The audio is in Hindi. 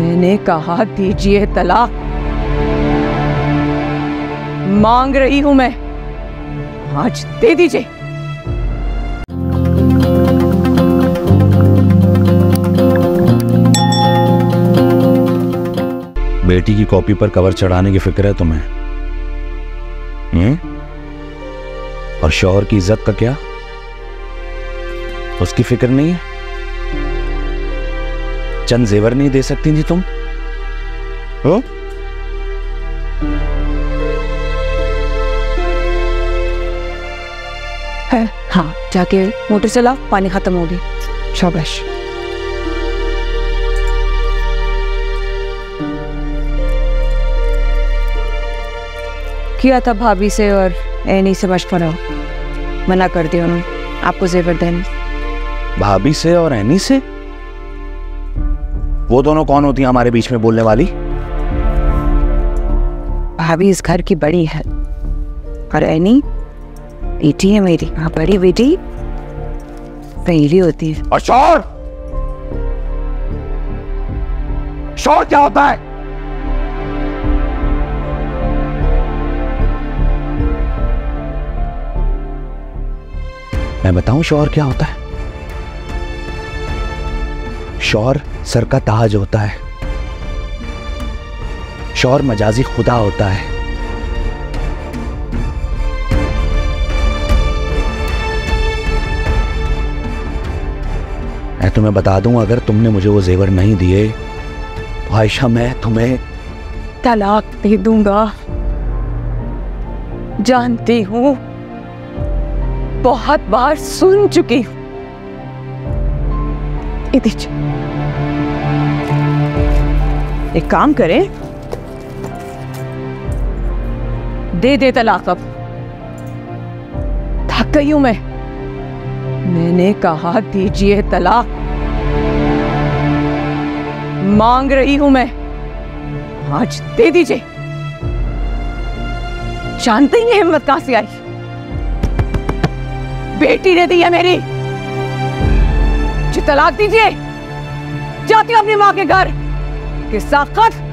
मैंने कहा, दीजिए तलाक। मांग रही हूँ मैं। आज दे दीजिए। बेटी की कॉपी पर कवर चढ़ाने की फ़िक्र है तुम्हें। हम्म? और शौहर की इज़्ज़त का क्या? उसकी फ़िक्र नहीं है? चंद जेवर नहीं दे सकती थी तुम? हो? हाँ। जाके मोटर चलाओ पानी खत्म हो गई शाबाश। किया था भाभी से और एनी से मशवरा। मना कर दिया उन्होंने। आपको जेवर देने। भाभी से और एनी से? वो दोनों कौन होती हैं हमारे बीच में बोलने वाली? भाभी इस घर की बड़ी है। और एनी बेटी है मेरी हाँ बड़ी बेटी पहली होती है। और शोर! शोर क्या होता है? मैं बताऊँ शोर क्या होता है? शौर सर का ताज होता है। शौर मजाजी खुदा होता है। मैं तुम्हें बता दूँ, अगर तुमने मुझे वो जेवर नहीं दिए तो आयशा मैं तुम्हें तलाक दे दूँगा। जानती हूँ, बहुत बार सुन चुकी हूँ। एक काम करें। दे दे तलाक अब। थक गई हूँ मैं। मैंने कहा, दीजिए तलाक। मांग रही हूँ मैं। आज दे दीजिए। जानते ही हिम्मत कहाँ से आई। बेटी ने दी है मेरी। जी तलाक दीजिए। जाती हूँ अपनी माँ के घर। के साथ